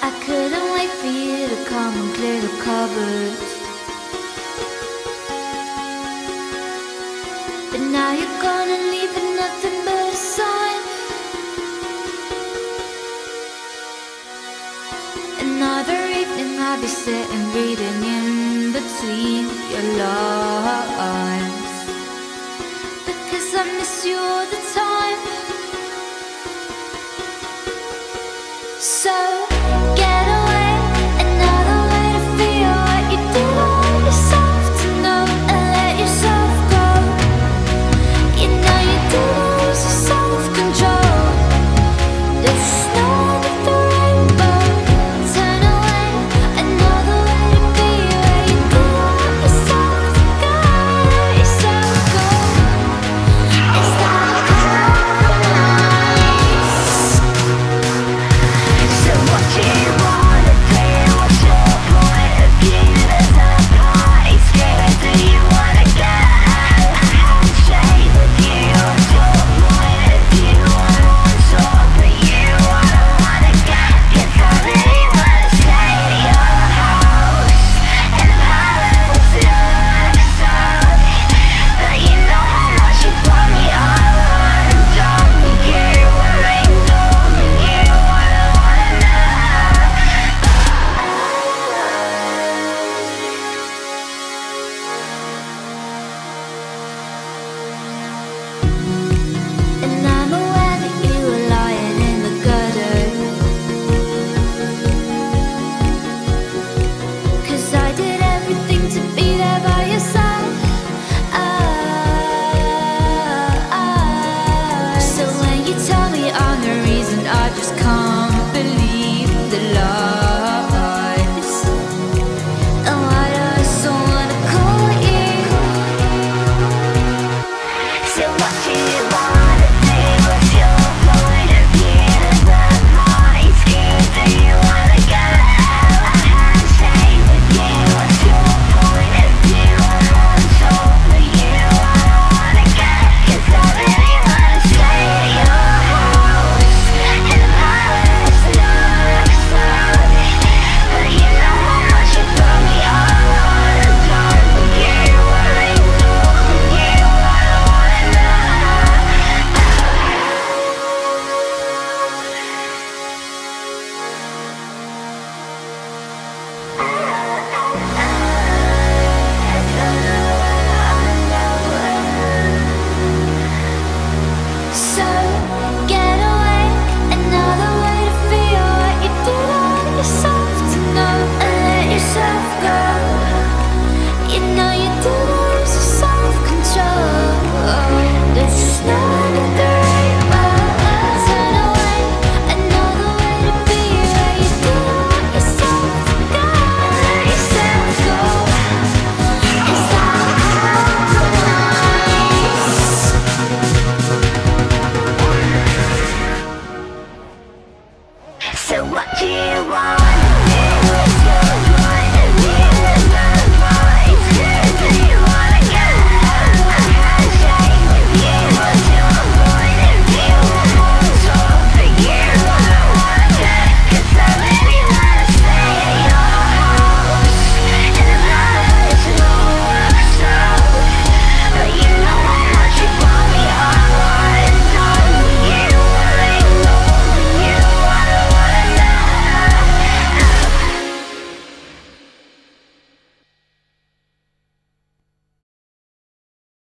I couldn't wait for you to come and clear the cupboards. But now you're gone and leaving nothing but a sign. Another evening I'll be sitting reading in between your lines. feliz. to what you want.